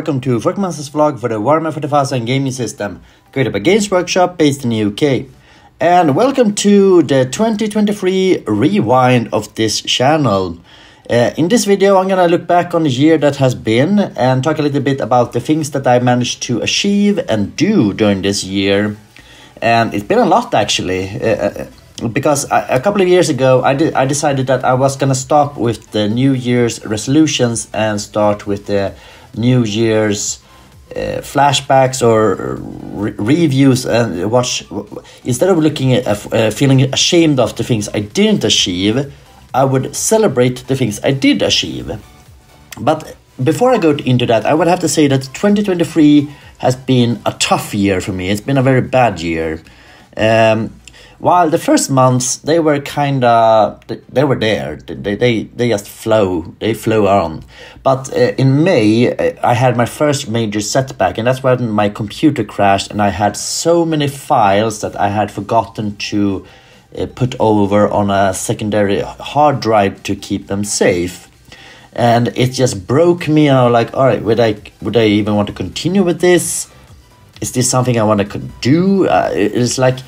Welcome to Forkmaster's vlog for the Warhammer 40,000 gaming system created by Games Workshop based in the UK. And welcome to the 2023 rewind of this channel. Uh, in this video I'm gonna look back on the year that has been and talk a little bit about the things that I managed to achieve and do during this year. And it's been a lot actually. Uh, uh because a couple of years ago I, did, I decided that I was gonna stop with the New Year's resolutions and start with the New Year's uh, flashbacks or re reviews and watch instead of looking at uh, feeling ashamed of the things I didn't achieve I would celebrate the things I did achieve. But before I go into that I would have to say that 2023 has been a tough year for me. It's been a very bad year. Um, while the first months they were kind of they were there. They, they they just flow they flow on. But uh, in may uh, i had my first major setback and that's when my computer crashed and i had so many files that i had forgotten to uh, put over on a secondary hard drive to keep them safe. And it just broke me i was like all right would i would i even want to continue with this? Is this something i want to do? Uh, it's like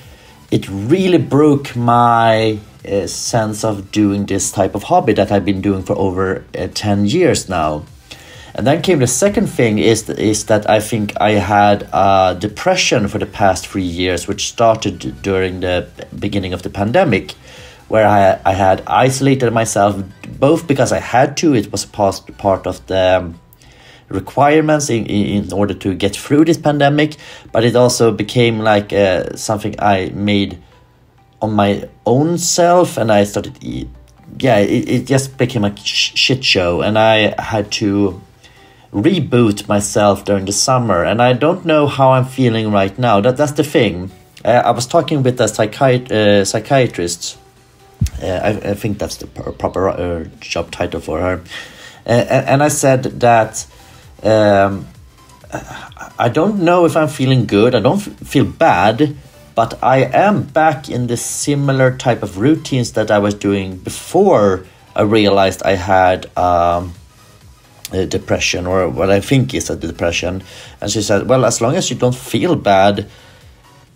it really broke my uh, sense of doing this type of hobby that I've been doing for over uh, 10 years now. And then came the second thing is, is that I think I had a depression for the past three years, which started during the beginning of the pandemic, where I, I had isolated myself both because I had to, it was part, part of the um, requirements in, in order to get through this pandemic, but it also became like uh, something I made on my own self, and I started, yeah, it, it just became a shit show, and I had to reboot myself during the summer, and I don't know how I'm feeling right now. That that's the thing. Uh, I was talking with a psychiat uh, psychiatrist. Uh, I, I, think that's the proper uh, job title for her, uh, and I said that um, I don't know if I'm feeling good. I don't feel bad, but I am back in the similar type of routines that I was doing before I realized I had um, depression or what I think is a depression. And she said, Well, as long as you don't feel bad,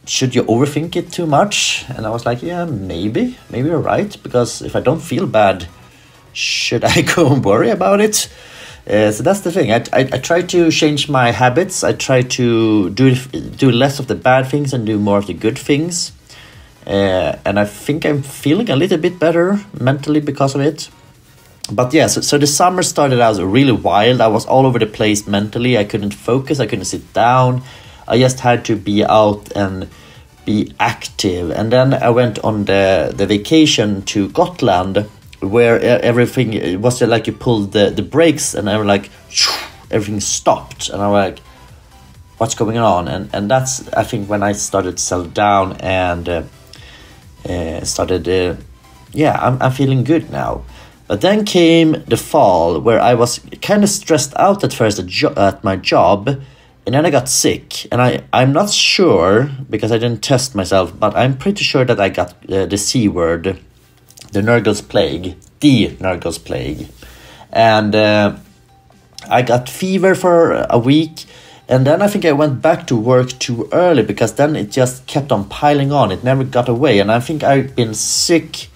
should you overthink it too much? And I was like, Yeah, maybe. Maybe you're right. Because if I don't feel bad, should I go and worry about it? Uh, so that's the thing. I, I, I try to change my habits. I try to do do less of the bad things and do more of the good things. Uh, and I think I'm feeling a little bit better mentally because of it. But yeah, so, so the summer started out really wild. I was all over the place mentally. I couldn't focus. I couldn't sit down. I just had to be out and be active. And then I went on the the vacation to Gotland where everything it was like you pulled the the brakes and I was like everything stopped and I was like what's going on? And and that's I think when I started to settle down and uh, uh, started uh, yeah I'm, I'm feeling good now. But then came the fall where I was kind of stressed out at first at, at my job and then I got sick and I I'm not sure because I didn't test myself but I'm pretty sure that I got uh, the C word the Nurgle's Plague, the Nurgle's Plague. And uh, I got fever for a week, and then I think I went back to work too early because then it just kept on piling on. It never got away, and I think I've been sick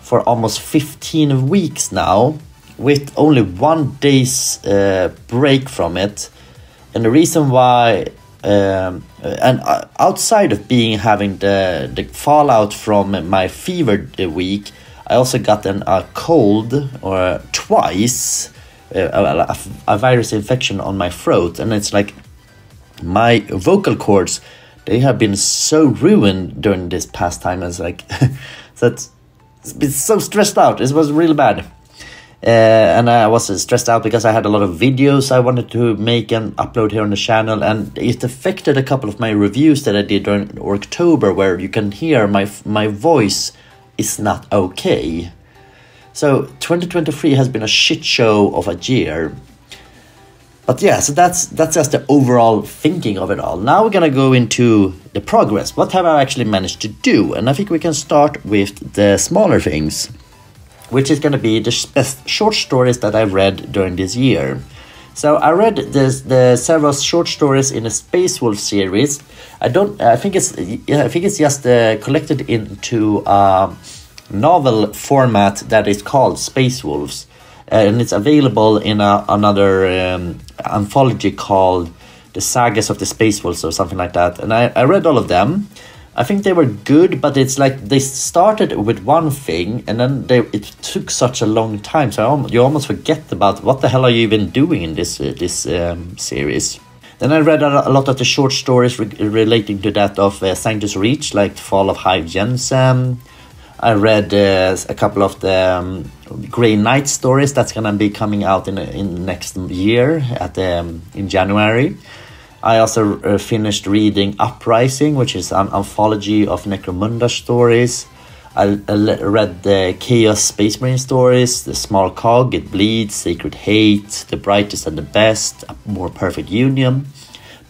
for almost 15 weeks now with only one day's uh, break from it. And the reason why um, and uh, outside of being having the the fallout from my fever the week, I also got an, a cold or twice, uh, a, a, a, virus infection on my throat, and it's like my vocal cords they have been so ruined during this past time. It's like that it's been so stressed out. It was really bad. Uh, and I was stressed out because I had a lot of videos I wanted to make and upload here on the channel, and it affected a couple of my reviews that I did during October, where you can hear my my voice is not okay. So 2023 has been a shit show of a year. But yeah, so that's that's just the overall thinking of it all. Now we're gonna go into the progress. What have I actually managed to do? And I think we can start with the smaller things which is going to be the best short stories that I've read during this year. So I read the the several short stories in the Space Wolf series. I don't. I think it's. I think it's just uh, collected into a novel format that is called Space Wolves, uh, and it's available in a, another um, anthology called the Sagas of the Space Wolves or something like that. And I, I read all of them. I think they were good, but it's like they started with one thing and then they it took such a long time. So you almost forget about what the hell are you even doing in this uh, this um, series. Then I read a, lot of the short stories re relating to that of uh, Sanctus Reach, like Fall of Hive Jensen. I read uh, a couple of the um, Grey Knight stories that's gonna be coming out in in next year at um, in January. I also uh, finished reading Uprising, which is an anthology of Necromunda stories. I, I read the Chaos Space Marine stories, The Small Cog, It Bleeds, Sacred Hate, The Brightest and the Best, A More Perfect Union.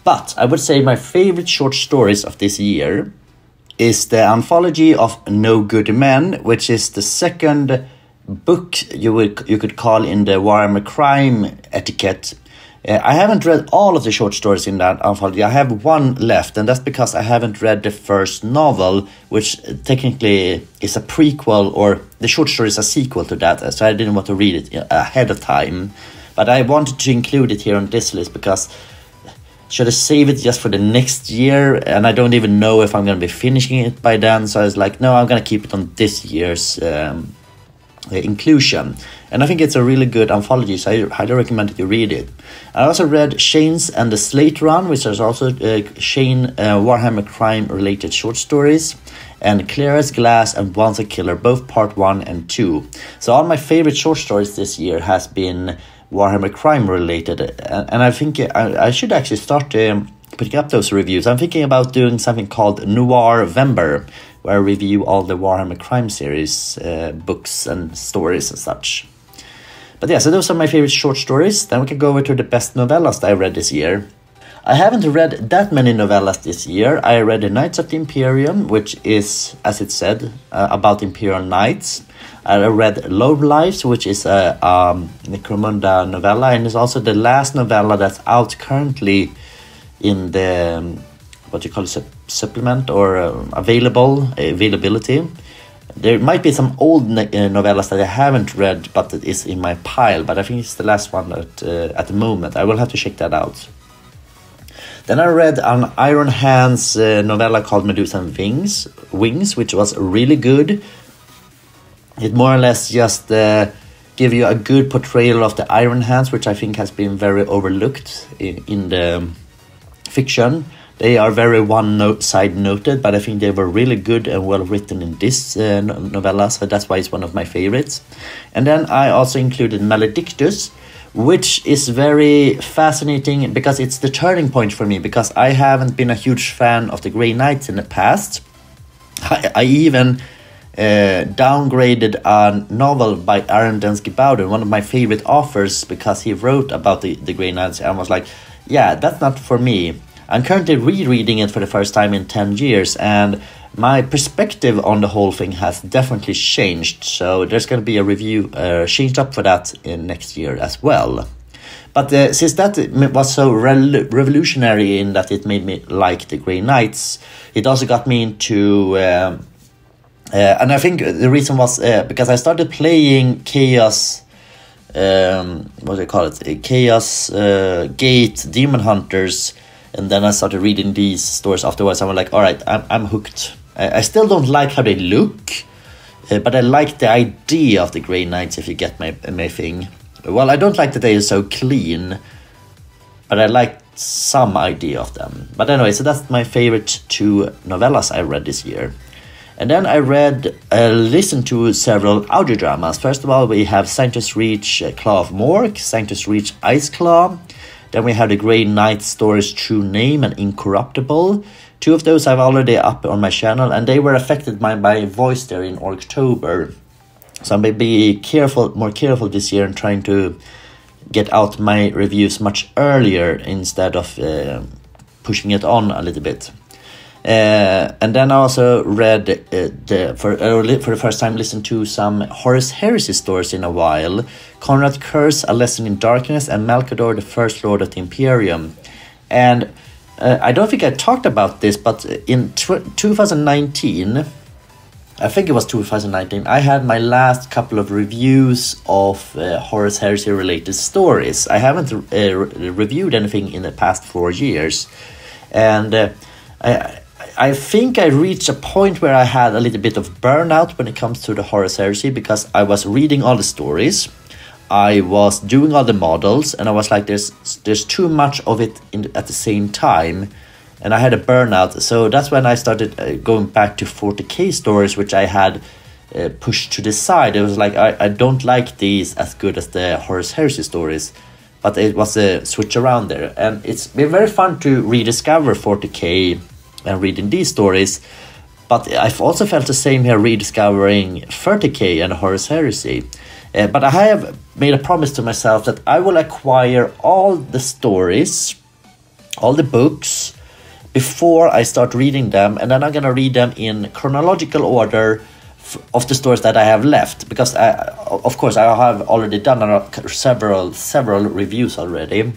But I would say my favorite short stories of this year is the anthology of No Good Men, which is the second book you would you could call in the Warhammer crime etiquette uh, I haven't read all of the short stories in that anthology. I have one left, and that's because I haven't read the first novel, which technically is a prequel, or the short story is a sequel to that. So I didn't want to read it ahead of time, but I wanted to include it here on this list because should I save it just for the next year? And I don't even know if I'm going to be finishing it by then. So I was like, no, I'm going to keep it on this year's um, inclusion. And I think it's a really good anthology, so I highly recommend that you read it. I also read Shane's and the Slate Run, which is also uh, Shane uh, Warhammer crime related short stories, and Clear as Glass and Once a Killer, both part one and two. So all my favorite short stories this year has been Warhammer crime related, and, and I think I, I should actually start um, putting up those reviews. I'm thinking about doing something called Noir Vember, where I review all the Warhammer crime series uh, books and stories and such. But yeah, so those are my favorite short stories. Then we can go over to the best novellas that I read this year. I haven't read that many novellas this year. I read The Knights of the Imperium, which is, as it said, uh, about Imperial Knights. I read Low Lives, which is a um, Necromunda novella, and it's also the last novella that's out currently in the um, what you call it, supplement or uh, available availability. There might be some old uh, novellas that I haven't read, but it is in my pile. But I think it's the last one that, uh, at the moment. I will have to check that out. Then I read an Iron Hands uh, novella called Medusan Wings, Wings, which was really good. It more or less just uh, give you a good portrayal of the Iron Hands, which I think has been very overlooked in, in the um, fiction. They are very one note side noted, but I think they were really good and well written in this uh, novella, so that's why it's one of my favorites. And then I also included Maledictus, which is very fascinating because it's the turning point for me because I haven't been a huge fan of the Grey Knights in the past. I, I even uh, downgraded a novel by Aaron Dembski-Bowden, one of my favorite authors, because he wrote about the, the Grey Knights and was like, yeah, that's not for me. I'm currently rereading it for the first time in 10 years, and my perspective on the whole thing has definitely changed. So there's going to be a review uh, changed up for that in next year as well. But uh, since that was so re revolutionary in that it made me like the Grey Knights, it also got me into. Um, uh, and I think the reason was uh, because I started playing Chaos. Um, what do you call it? Chaos uh, Gate Demon Hunters and then I started reading these stories afterwards. I was like, all right, I'm, I'm hooked. I, I still don't like how they look, uh, but I like the idea of the Grey Knights, if you get my, my thing. Well, I don't like that they are so clean, but I like some idea of them. But anyway, so that's my favorite two novellas I read this year. And then I read, uh, listened to several audio dramas. First of all, we have Sanctus Reach uh, Claw of Mork, Sanctus Reach Ice Claw, then we have the Grey Knight Stories True Name and Incorruptible. Two of those I've already up on my channel, and they were affected by my voice there in October. So I'm going to be careful, more careful this year and trying to get out my reviews much earlier instead of uh, pushing it on a little bit. Uh, and then I also read uh, the for for the first time listened to some Horus Heresy stories in a while. Konrad Curze, A Lesson in Darkness, and Malcador, the First Lord of the Imperium. And uh, I don't think I talked about this, but in tw 2019, I think it was 2019, I had my last couple of reviews of Horus Heresy related stories. I haven't re reviewed anything in the past four years. And I, I think I reached a point where I had a little bit of burnout when it comes to the Horus Heresy because I was reading all the stories. I was doing all the models and I was like there's there's too much of it in, at the same time and I had a burnout. So that's when I started uh, going back to 40k stories, which I had uh, pushed to the side. It was like I, I don't like these as good as the Horus Heresy stories, but it was a switch around there, and it's been very fun to rediscover 40k and reading these stories. But I've also felt the same here rediscovering 30k and Horus Heresy. Uh, but I have made a promise to myself that I will acquire all the stories, all the books, before I start reading them, and then I'm gonna read them in chronological order of the stories that I have left because I, of course I have already done several several reviews already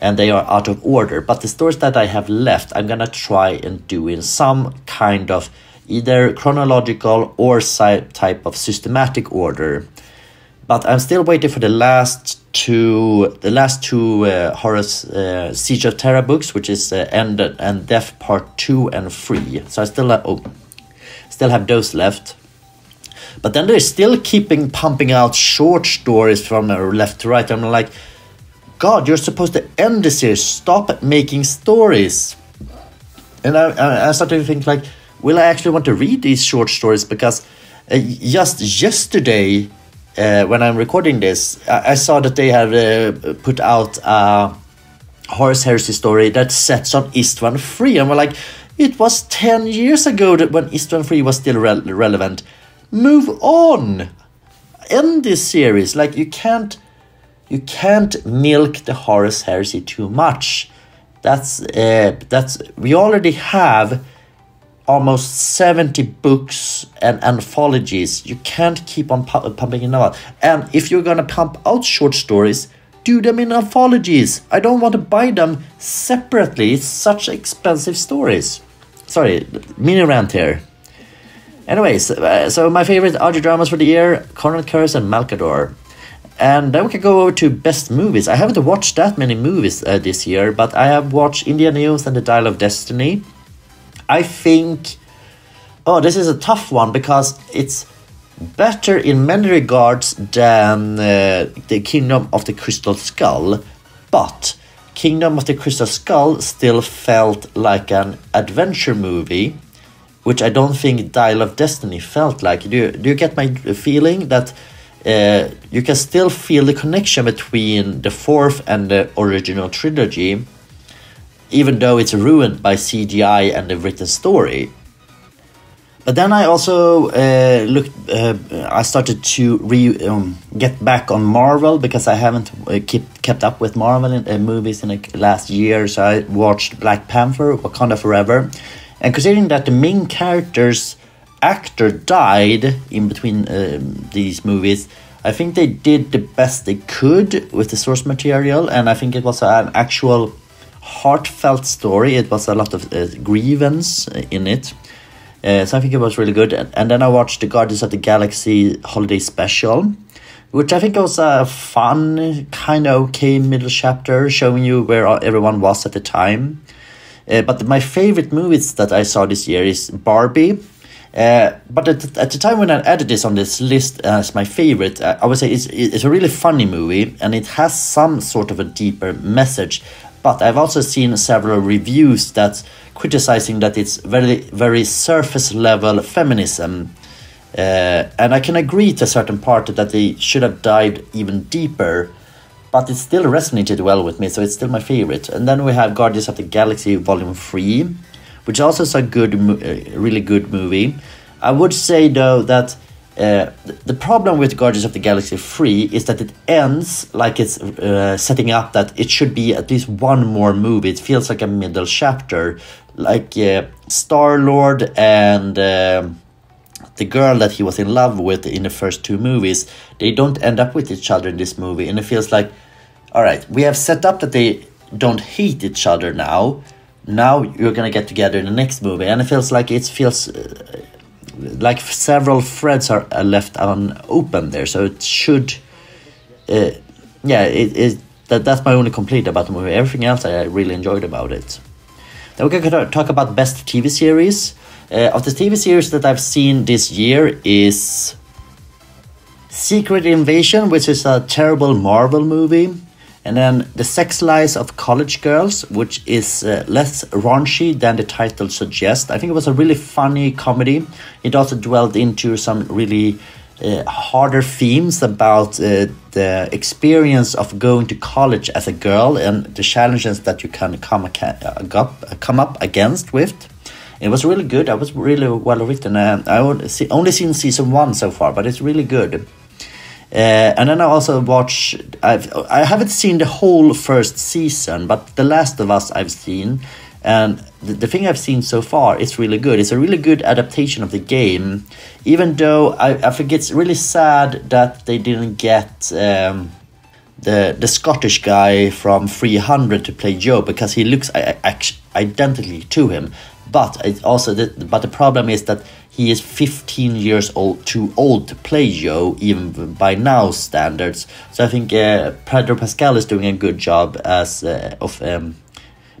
and they are out of order but the stories that I have left I'm gonna try and do in some kind of either chronological or type of systematic order but I'm still waiting for the last two the last two uh, Horus uh, Siege of Terra books, which is uh, End and Death Part two and three. So I still have, oh, still have those left. But then they're still keeping pumping out short stories from uh, left to right. I'm like, God, you're supposed to end the series. Stop making stories. And I, I started to think like, will I actually want to read these short stories? Because uh, just yesterday uh, when I'm recording this, I, saw that they have uh, put out a Horus Heresy story that sets on Isstvan 3. And we're like, it was 10 years ago that when Isstvan 3 was still re relevant. Move on! End this series. Like, you can't. You can't milk the Horus Heresy too much. That's uh, that's we already have almost 70 books and anthologies. You can't keep on pu pumping it out. And if you're gonna pump out short stories, do them in anthologies. I don't want to buy them separately. It's such expensive stories. Sorry, mini rant here. Anyways, uh, so my favorite audio dramas for the year, Konrad Curze and Malcador. And then we can go over to best movies. I haven't watched that many movies uh, this year, but I have watched Indiana Jones and the Dial of Destiny. I think. Oh, this is a tough one because it's better in many regards than uh, the Kingdom of the Crystal Skull, but Kingdom of the Crystal Skull still felt like an adventure movie, which I don't think Dial of Destiny felt like. Do you, do you get my feeling that uh, you can still feel the connection between the fourth and the original trilogy? even though it's ruined by CGI and the written story. But then I also uh, looked. Uh, I started to re um, get back on Marvel because I haven't uh, keep, kept up with Marvel in, uh, movies in the last year. So I watched Black Panther, Wakanda Forever, and considering that the main character's actor died in between um, these movies, I think they did the best they could with the source material, and I think it was an actual heartfelt story. It was a lot of uh, grievance in it. Uh, so I think it was really good. And then I watched the Guardians of the Galaxy Holiday Special, which I think was a fun, kind of okay middle chapter showing you where everyone was at the time. Uh, but my favorite movies that I saw this year is Barbie. Uh, but at, at the time when I added this on this list as my favorite, uh, I would say it's, it's a really funny movie and it has some sort of a deeper message. But I've also seen several reviews that criticizing that it's very very surface level feminism. Uh, and I can agree to a certain part that they should have dived even deeper, but it still resonated well with me, so it's still my favorite. And then we have Guardians of the Galaxy Volume 3, which also is a good, uh, really good movie. I would say though that uh, the problem with Guardians of the Galaxy 3 is that it ends like it's uh, setting up that it should be at least one more movie. It feels like a middle chapter. Like uh, Star Lord and um, the girl that he was in love with in the first two movies, they don't end up with each other in this movie, and it feels like, all right, we have set up that they don't hate each other now. Now you're gonna get together in the next movie, and it feels like it feels uh, like several threads are, are left unopened there. So it should, uh, yeah, it is that that's my only complaint about the movie. Everything else I really enjoyed about it. Then we're to talk about best TV series. Uh, of the TV series that I've seen this year is Secret Invasion, which is a terrible Marvel movie. And then The Sex Lies of College Girls, which is uh, less raunchy than the title suggests. I think it was a really funny comedy. It also dwelled into some really uh, harder themes about uh, the experience of going to college as a girl and the challenges that you can come, uh, come up against with. It was really good. I was really well written. I only seen season one so far, but it's really good. Uh, and then I also watch. I've I haven't seen the whole first season, but The Last of Us I've seen, and the, the thing I've seen so far is really good. It's a really good adaptation of the game, even though I I think it's really sad that they didn't get. Um, the the Scottish guy from 300 to play Joe because he looks identically to him. But it also the, but the problem is that he is 15 years old, too old to play Joe, even by now standards. So I think uh, Pedro Pascal is doing a good job as uh, of um,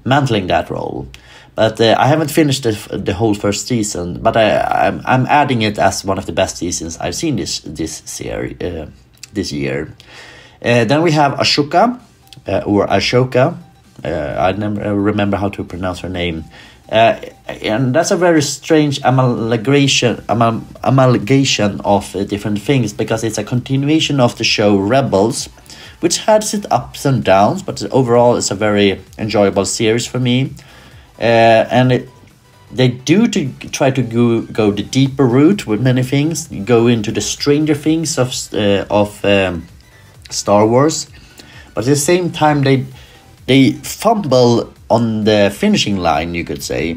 mantling that role. But uh, I haven't finished the, the whole first season, but I, I'm, I'm adding it as one of the best seasons I've seen this this series uh, this year. Uh, then we have Ashoka, uh, or Ashoka. I never remember how to pronounce her name. Uh, and that's a very strange amalgamation, amal amalgamation of uh, different things because it's a continuation of the show Rebels, which has its ups and downs, but overall it's a very enjoyable series for me. Uh, and it, they do to try to go, go the deeper route with many things, go into the stranger things of uh, of um, Star Wars, but at the same time they they fumble on the finishing line, you could say.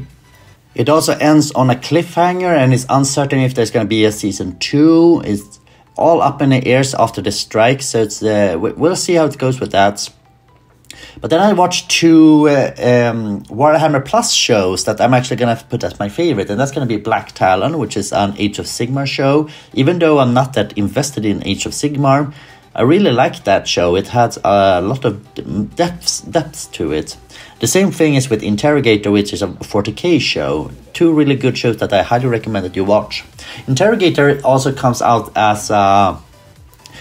It also ends on a cliffhanger and it's uncertain if there's going to be a season two. It's all up in the airs after the strike, so it's uh, we'll see how it goes with that. But then I watched two uh, um, Warhammer Plus shows that I'm actually gonna put as my favorite, and that's gonna be Black Talon, which is an Age of Sigmar show. Even though I'm not that invested in Age of Sigmar, I really liked that show. It had a lot of depths depth to it. The same thing is with Interrogator, which is a 40k show. Two really good shows that I highly recommend that you watch. Interrogator also comes out as a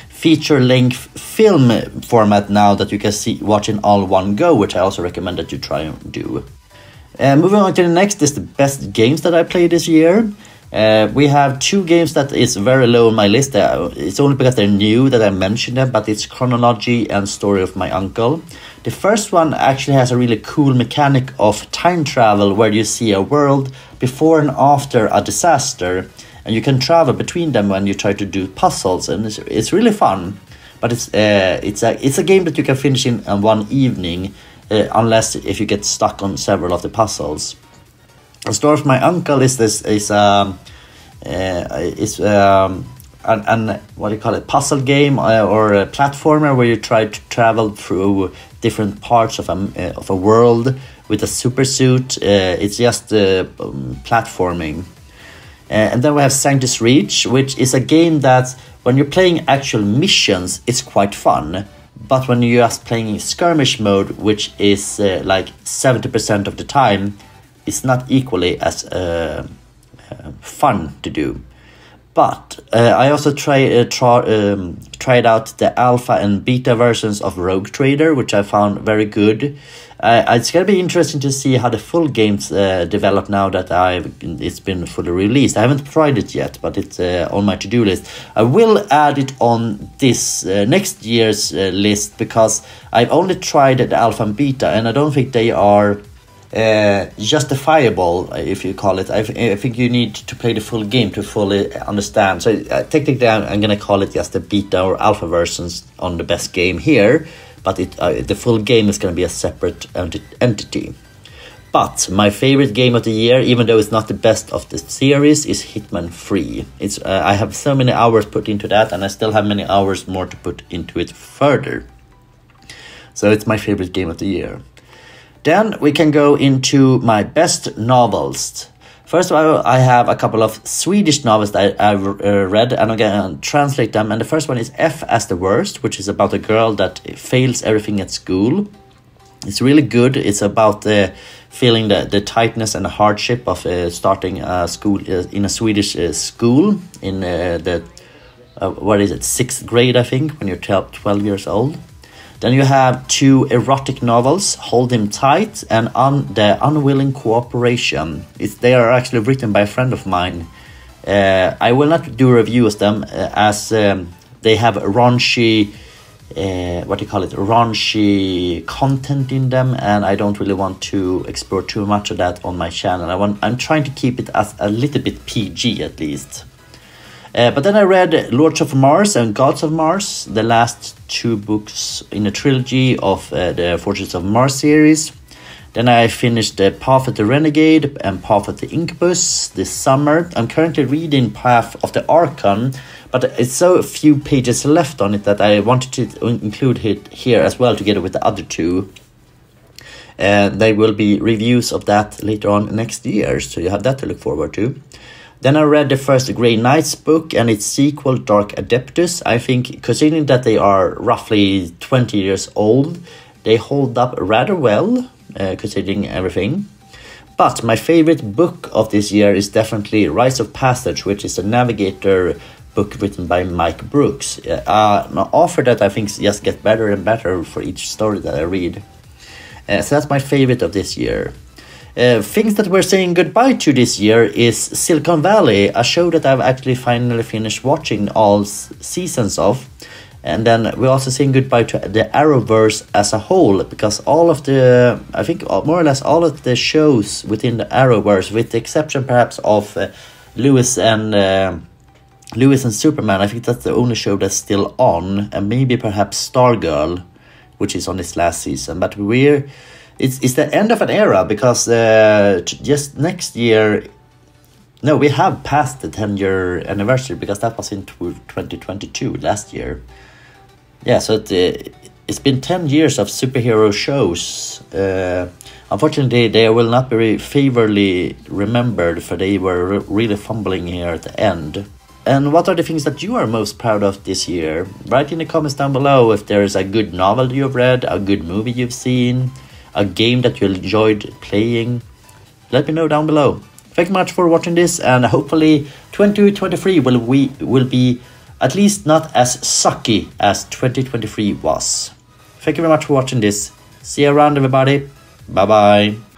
feature length film format now that you can see watch in all one go, which I also recommend that you try and do. Uh, moving on to the next is the best games that I played this year. Uh, we have two games that is very low on my list. Uh, it's only because they're new that I mentioned them, but it's Chronology and Story of My Uncle. The first one actually has a really cool mechanic of time travel where you see a world before and after a disaster, and you can travel between them when you try to do puzzles, and it's, it's really fun. But it's uh, it's a it's a game that you can finish in one evening, uh, unless if you get stuck on several of the puzzles. The story of my uncle is this is um uh, is um an, an what do you call it puzzle game uh, or a platformer where you try to travel through different parts of a uh, of a world with a super suit. Uh, it's just uh, um, platforming. Uh, and then we have Sanctus Reach, which is a game that when you're playing actual missions, it's quite fun. But when you're just playing skirmish mode, which is uh, like 70% of the time, it's not equally as uh, uh, fun to do. But uh, I also try, uh, try um, tried out the alpha and beta versions of Rogue Trader, which I found very good. It's gonna be interesting to see how the full games develop now that I've it's been fully released. I haven't tried it yet, but it's on my to do list. I will add it on this next year's list because I've only tried the alpha and beta, and I don't think they are uh, justifiable, if you call it. I, I, think you need to play the full game to fully understand. So uh, technically, I'm, going to call it just the beta or alpha versions on the best game here, but it uh, the full game is going to be a separate ent entity. But my favorite game of the year, even though it's not the best of the series, is Hitman 3. It's uh, I have so many hours put into that, and I still have many hours more to put into it further. So it's my favorite game of the year. Then we can go into my best novels. First of all, I have a couple of Swedish novels that I've uh, read, and I'm going to translate them. And the first one is F as the Worst, which is about a girl that fails everything at school. It's really good. It's about the feeling the, the tightness and the hardship of uh, starting a school uh, in a Swedish uh, school in uh, the uh, what is it sixth grade I think when you're 12, 12 years old. Then you have two erotic novels, Hold Him Tight and Un The Unwilling Cooperation. It's, they are actually written by a friend of mine. Uh, I will not do reviews them as um, they have raunchy uh, what do you call it raunchy content in them and i don't really want to explore too much of that on my channel i want i'm trying to keep it as a little bit pg at least uh, but then i read lords of mars and gods of mars the last two books in a trilogy of uh, the fortress of mars series then I finished the Path of the Renegade and Path of the Incubus this summer. I'm currently reading Path of the Archon, but it's so few pages left on it that I wanted to include it here as well together with the other two. And there will be reviews of that later on next year, so you have that to look forward to. Then I read the first Grey Knights book and its sequel, Dark Adeptus. I think, considering that they are roughly 20 years old, they hold up rather well uh, considering everything. But my favorite book of this year is definitely Rites of Passage, which is a navigator book written by Mike Brooks. Uh, an author that I think just gets better and better for each story that I read. Uh, so that's my favorite of this year. Uh, things that we're saying goodbye to this year is Silicon Valley, a show that I've actually finally finished watching all seasons of. And then we're also saying goodbye to the Arrowverse as a whole because all of the, I think more or less all of the shows within the Arrowverse, with the exception perhaps of uh, Lois and uh, Lois and Superman, I think that's the only show that's still on, and maybe perhaps Stargirl, which is on this last season. But we're it's it's the end of an era because uh, just next year. No, we have passed the 10 year anniversary because that was in 2022 last year yeah, so it, uh, it's been 10 years of superhero shows. Uh, unfortunately, they will not be favorably remembered, for they were re really fumbling here at the end. And what are the things that you are most proud of this year? Write in the comments down below if there is a good novel you've read, a good movie you've seen, a game that you enjoyed playing. Let me know down below. Thank you much for watching this, and hopefully 2023 will we will be at least not as sucky as 2023 was. Thank you very much for watching this. See you around everybody. Bye bye.